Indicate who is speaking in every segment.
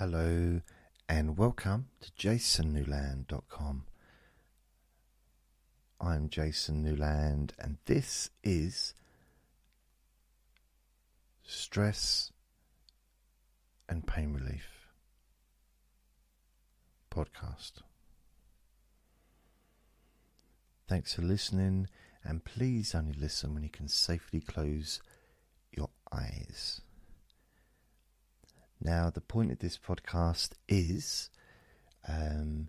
Speaker 1: Hello and welcome to jasonnewland.com. I'm Jason Newland and this is Stress and Pain Relief podcast. Thanks for listening and please only listen when you can safely close your eyes. Now, the point of this podcast is um,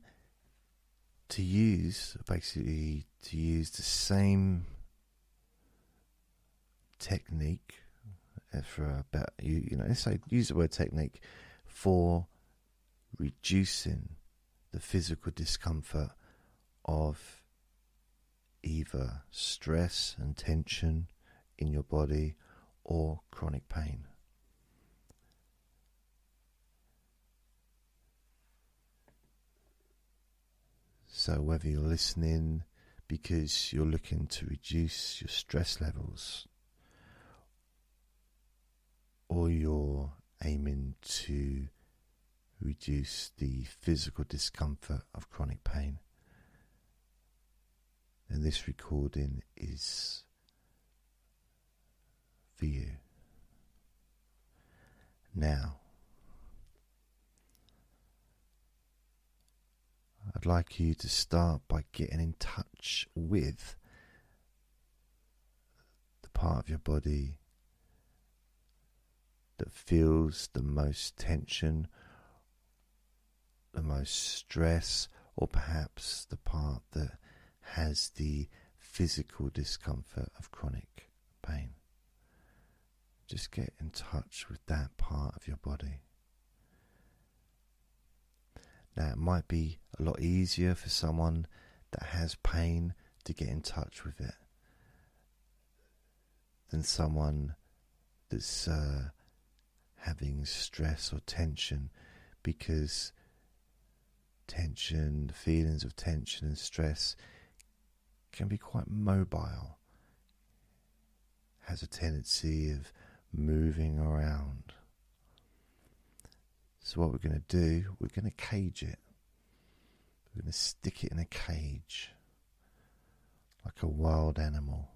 Speaker 1: to use basically to use the same technique uh, for a better, you, you know, let's say use the word technique for reducing the physical discomfort of either stress and tension in your body or chronic pain. So, whether you're listening because you're looking to reduce your stress levels, or you're aiming to reduce the physical discomfort of chronic pain, then this recording is for you. Now, I'd like you to start by getting in touch with the part of your body that feels the most tension, the most stress, or perhaps the part that has the physical discomfort of chronic pain. Just get in touch with that part of your body. Now, it might be a lot easier for someone that has pain to get in touch with it than someone that's uh, having stress or tension because tension, the feelings of tension and stress can be quite mobile, has a tendency of moving around. So, what we're going to do, we're going to cage it. We're going to stick it in a cage like a wild animal.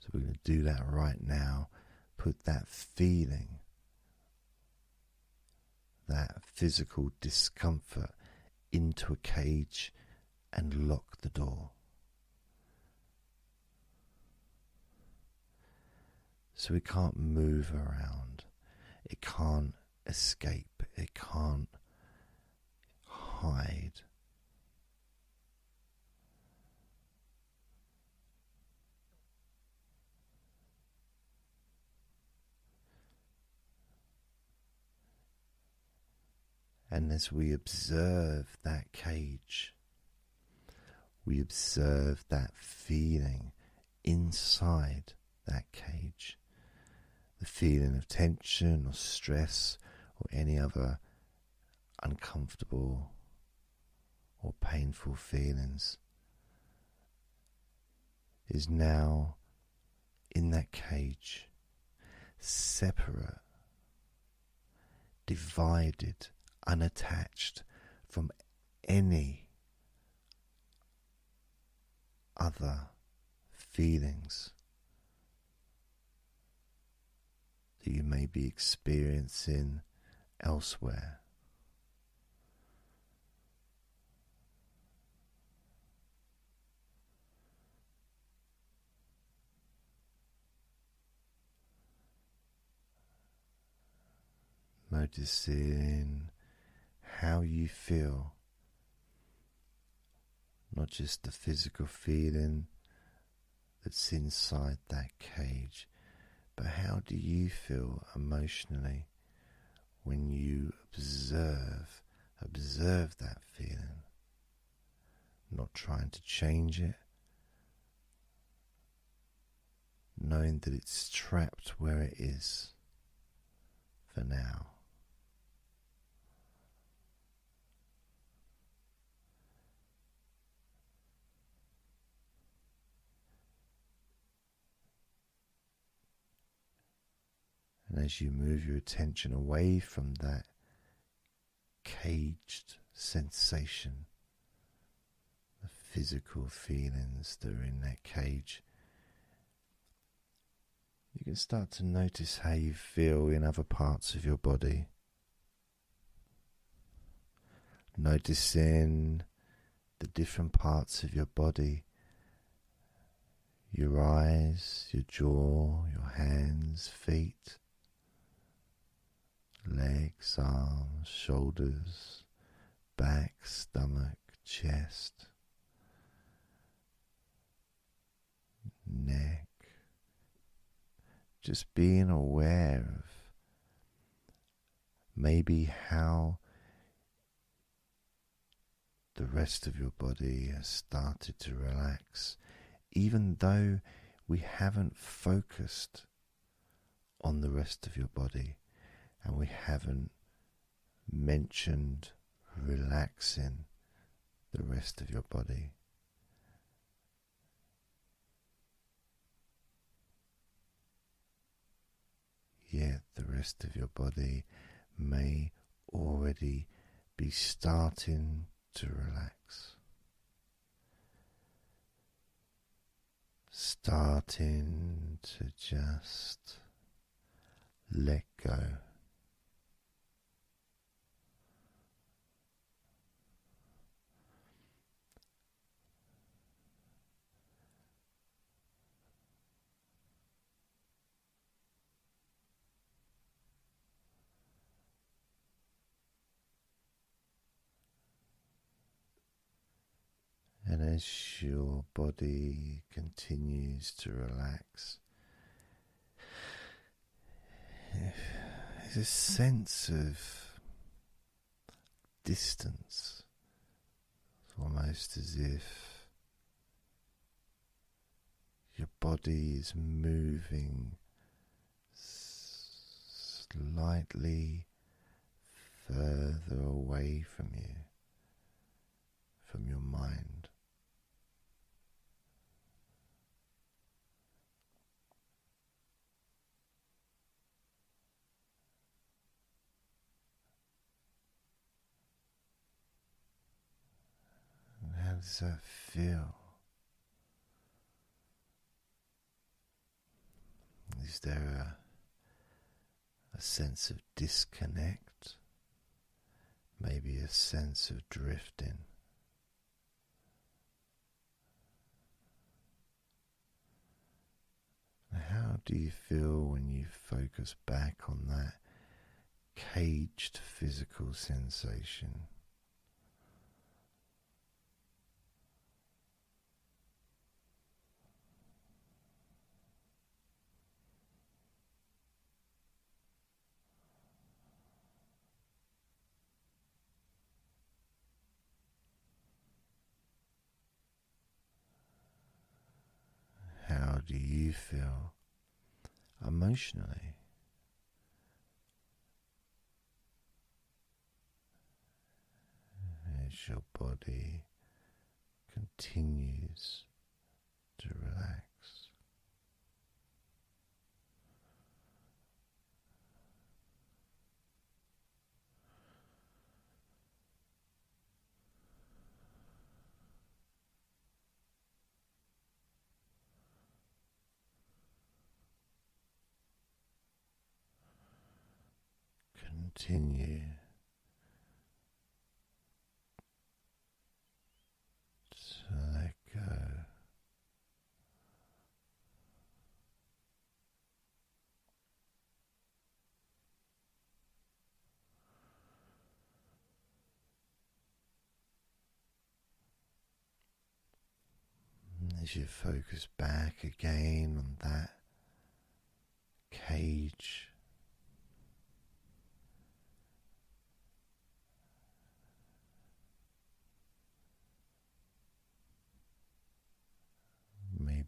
Speaker 1: So, we're going to do that right now. Put that feeling, that physical discomfort into a cage and lock the door. So it can't move around, it can't escape, it can't hide. And as we observe that cage, we observe that feeling inside that cage the feeling of tension or stress or any other uncomfortable or painful feelings is now in that cage, separate, divided, unattached from any other feelings that you may be experiencing elsewhere. Noticing how you feel, not just the physical feeling that's inside that cage, but how do you feel emotionally when you observe observe that feeling? Not trying to change it, knowing that it's trapped where it is for now. And as you move your attention away from that caged sensation, the physical feelings that are in that cage, you can start to notice how you feel in other parts of your body. Noticing the different parts of your body your eyes, your jaw, your hands, feet, legs, arms, shoulders, back, stomach, chest, neck. Just being aware of maybe how the rest of your body has started to relax, even though we haven't focused on the rest of your body and we haven't mentioned relaxing the rest of your body. Yet the rest of your body may already be starting to relax. Starting to just let go. And as your body continues to relax, there's a sense of distance. It's almost as if your body is moving slightly further away from you, from your mind. how does that feel? Is there a, a sense of disconnect? Maybe a sense of drifting? How do you feel when you focus back on that caged physical sensation? How do you feel emotionally? As your body continues to relax. Continue to let go. As you focus back again on that cage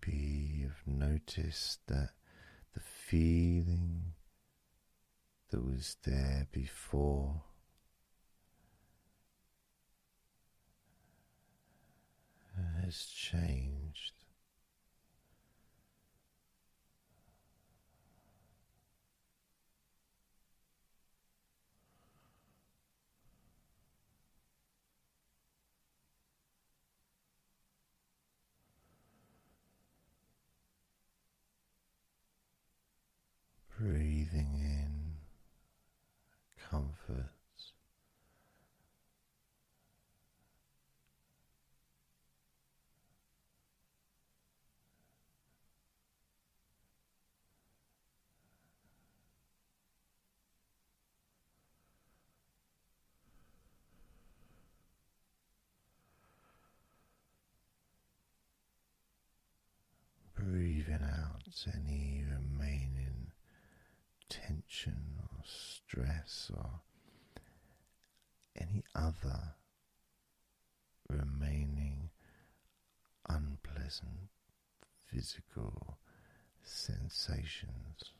Speaker 1: Maybe you've noticed that the feeling that was there before has changed. breathing in comfort. Breathing out any remaining tension or stress or any other remaining unpleasant physical sensations.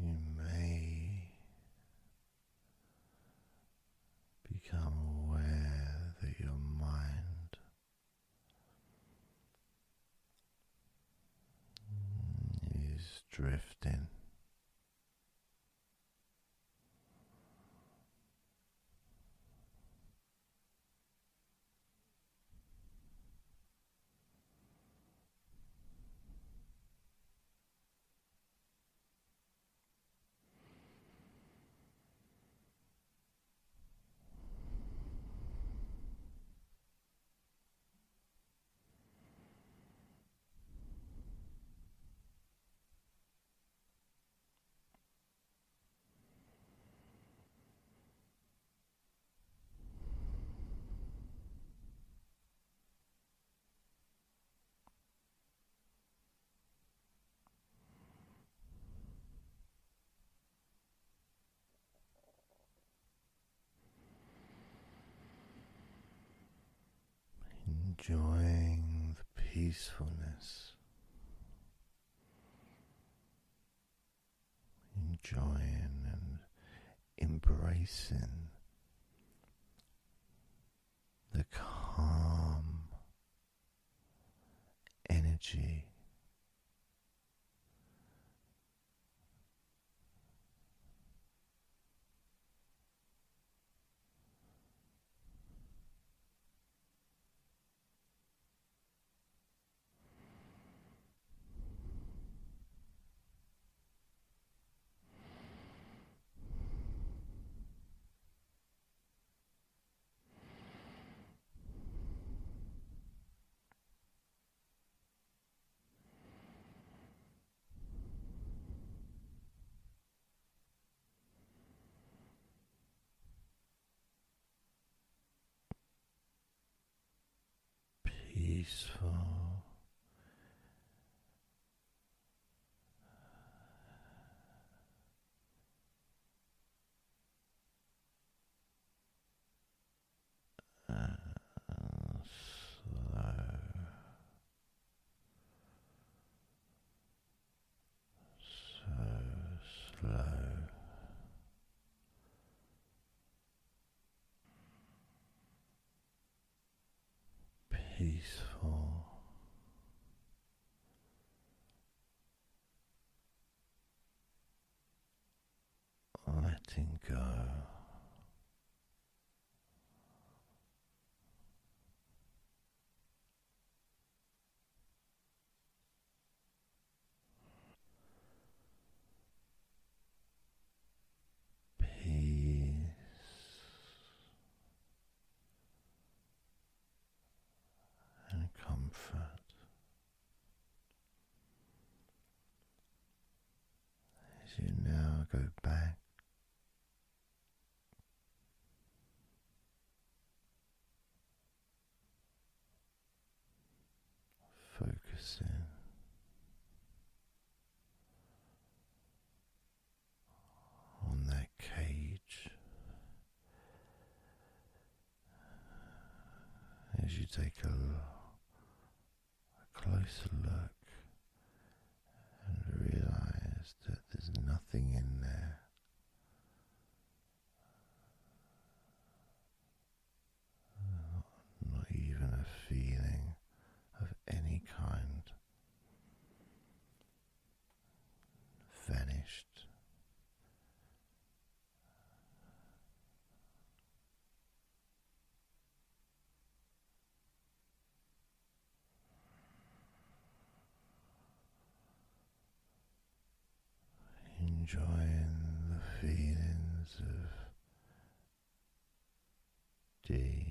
Speaker 1: You may become aware that your mind is drifting. Enjoying the peacefulness, enjoying and embracing the calm energy. Peaceful, and slow, so slow. Peaceful, letting go. Peace and comfort as you now go back. Focusing on that cage. As you take a, a closer look and realize that there's nothing in there. Not even a feeling of any kind vanished. Enjoying the feelings of deep